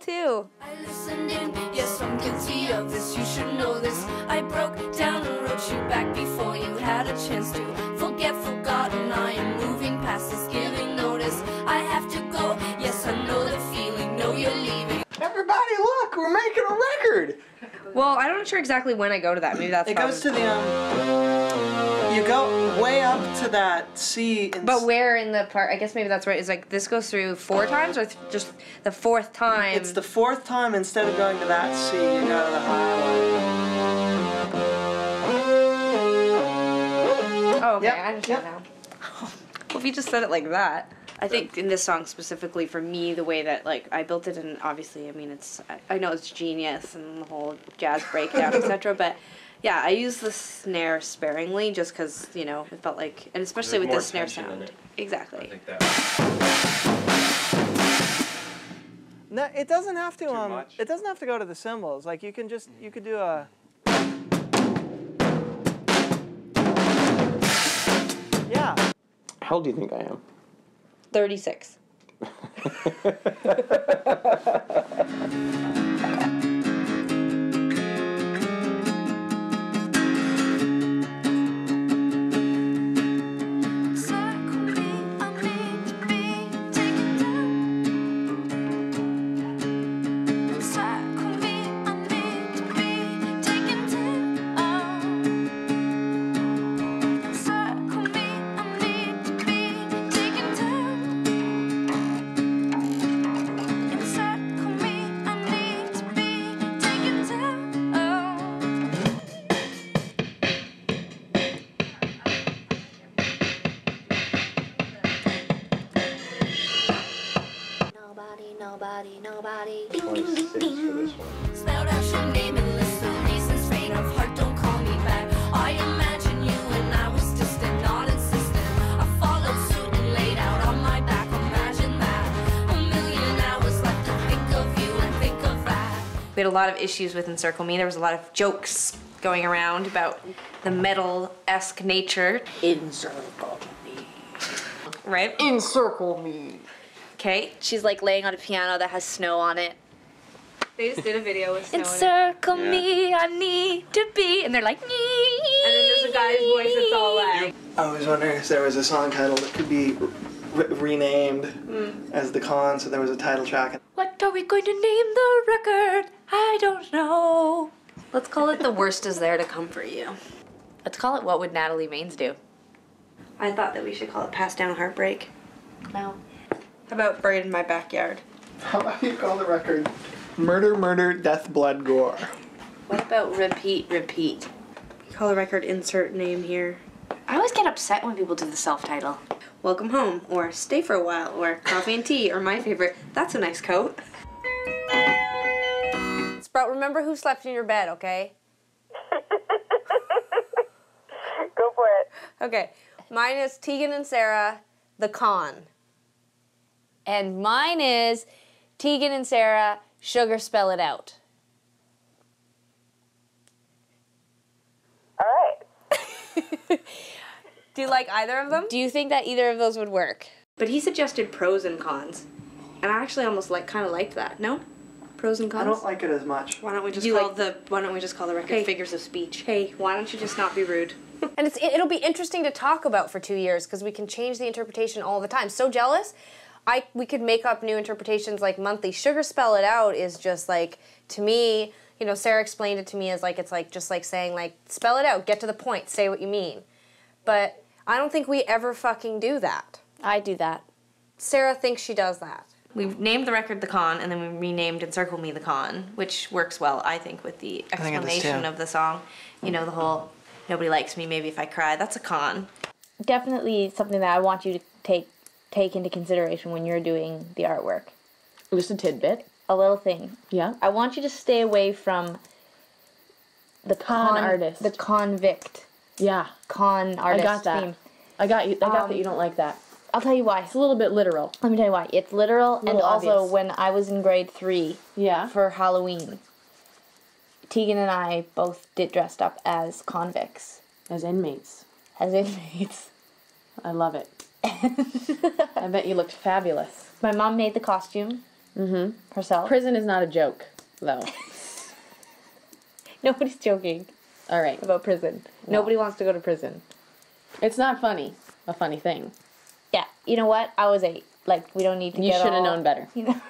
too. I listened in, yes, I'm guilty of this. You should know this. I broke down and wrote you back before you had a chance to forget, forgotten. I am moving past this, giving notice. I have to go. Yes, I know the feeling. No, you're leaving. Everybody, look, we're making a record. Well, I'm not sure exactly when I go to that. Maybe that's It goes to the um. You go way up to that C. And But where in the part? I guess maybe that's right. Is like this goes through four times, or th- just the fourth time? It's the fourth time instead of going to that C, you go to the high Oh, okay, Yep, I understand now. well, if you just said it like that. I think in this song specifically for me, the way that like I built it, and obviously, I mean, it's I, I know it's genius and the whole jazz breakdown, etc. But yeah, I use the snare sparingly just because you know it felt like, and especially There's with more the snare tension in sound. it. Exactly. I think that. No, it doesn't have to. um, much? it doesn't have to go to the cymbals. Like you can just you could do a. Yeah. How old do you think I am? Thirty-six. Nobody, nobody, nobody. 26 for this one. Spelled out your name and list the reasons. Faint of heart, don't call me back. I imagine you and I was distant, not insistent. I followed suit and laid out on my back. Imagine that. A million hours left to think of you and think of that. We had a lot of issues with Encircle Me. There was a lot of jokes going around about the metal-esque nature. Encircle me. Right? Encircle me. Okay. She's like laying on a piano that has snow on it. They just did a video with Snow in it. Encircle me, I need to be. And they're like, me. And then there's a guy's voice that's all like, I was wondering if there was a song title that could be re- renamed hmm. as the con, so there was a title track. What are we going to name the record? I don't know. let's call it The Worst Is There to Comfort You. Let's call it What Would Natalie Maines Do? I thought that we should call it Pass Down Heartbreak. No. How about Buried in My Backyard? How about you call the record Murder, Murder, Death, Blood, Gore? What about Repeat, Repeat? Call the record insert name here. I always get upset when people do the self title. Welcome Home, or Stay for a While, or Coffee and Tea, or my favorite, That's a Nice Coat. Sprout, remember who slept in your bed, okay? Go for it. Okay. Mine is Tegan and Sara, The Con. And mine is Tegan and Sara, Sugar Spell It Out. All right. Do you like either of them? Do you think that either of those would work? But he suggested pros and cons. And I actually almost like kind of liked that. No? Pros and cons? I don't like it as much. Why don't we just You call like- the why don't we just call the record Hey. figures of speech? Hey, why don't you just not be rude? And it's, it'll be interesting to talk about for two years because we can change the interpretation all the time. So jealous. I we could make up new interpretations like monthly. Sugar spell it out is just like to me. You know, Sara explained it to me as like it's like just like saying like spell it out, get to the point, say what you mean. But I don't think we ever fucking do that. I do that. Sara thinks she does that. We named the record the con, and then we renamed "Encircle Me" the con, which works well, I think, with the think it does, explanation of the song. You know, the whole "nobody likes me, maybe if I cry." That's a con. Definitely something that I want you to take take into consideration when you're doing the artwork. Just a tidbit. A little thing. Yeah. I want you to stay away from the Con artist. the convict Yeah. con artist. I got that. theme. I got you. I got Um, that you don't like that. I'll tell you why. It's a little bit literal. Let me tell you why. It's literal, and little also when I was in grade three Yeah. for Halloween, Tegan and I both did dressed up as convicts, As inmates. as inmates. I love it. I bet you looked fabulous. My mom made the costume. Mm-hmm. herself. Prison is not a joke, though. Nobody's joking All right. about prison. Nobody wants to go to prison. It's not funny. A funny thing. Yeah, you know what? I was eight. Like we don't need to. You should have all- known better. You know.